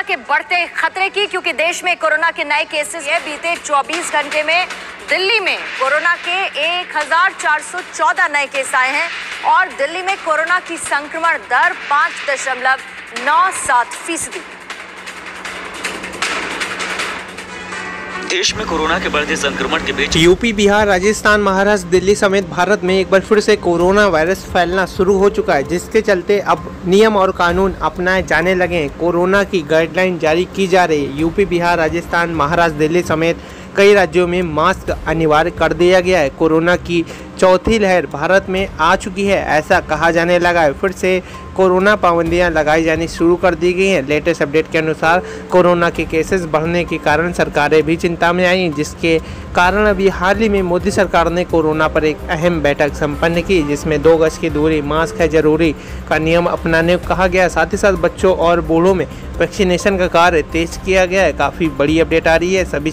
Corona के बढ़ते खतरे की, क्योंकि देश में कोरोना के नए केसेस है। बीते 24 घंटे में दिल्ली में कोरोना के 1414 नए केस आए हैं और दिल्ली में कोरोना की संक्रमण दर पाँच दशमलव नौ सात फ़ीसदी। देश में कोरोना के बढ़ते संक्रमण के बीच यूपी, बिहार, राजस्थान, महाराष्ट्र, दिल्ली समेत भारत में एक बार फिर से कोरोना वायरस फैलना शुरू हो चुका है, जिसके चलते अब नियम और कानून अपनाए जाने लगे कोरोना की गाइडलाइन जारी की जा रही है। यूपी, बिहार, राजस्थान, महाराष्ट्र, दिल्ली समेत कई राज्यों में मास्क अनिवार्य कर दिया गया है। कोरोना की चौथी लहर भारत में आ चुकी है, ऐसा कहा जाने लगा है। फिर से कोरोना पाबंदियाँ लगाई जानी शुरू कर दी गई हैं। लेटेस्ट अपडेट के अनुसार कोरोना के केसेस बढ़ने के कारण सरकारें भी चिंता में आई जिसके कारण अभी हाल ही में मोदी सरकार ने कोरोना पर एक अहम बैठक संपन्न की, जिसमें दो गज की दूरी मास्क है ज़रूरी का नियम अपनाने को कहा गया साथ ही साथ बच्चों और बूढ़ों में वैक्सीनेशन का कार्य तेज किया गया है। काफ़ी बड़ी अपडेट आ रही है। सभी